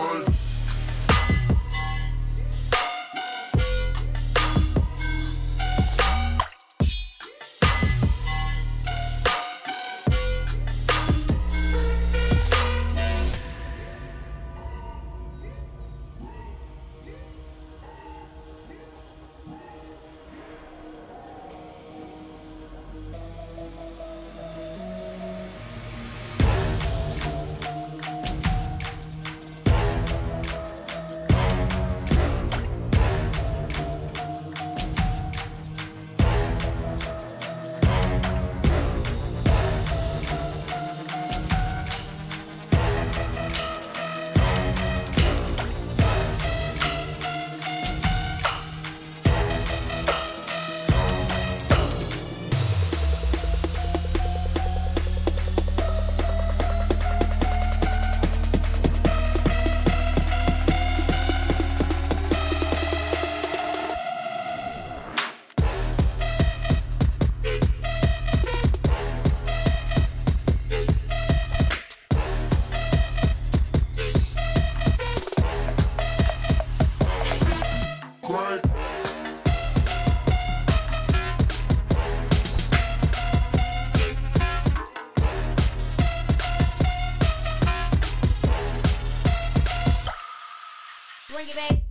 right. quite. Bring it back.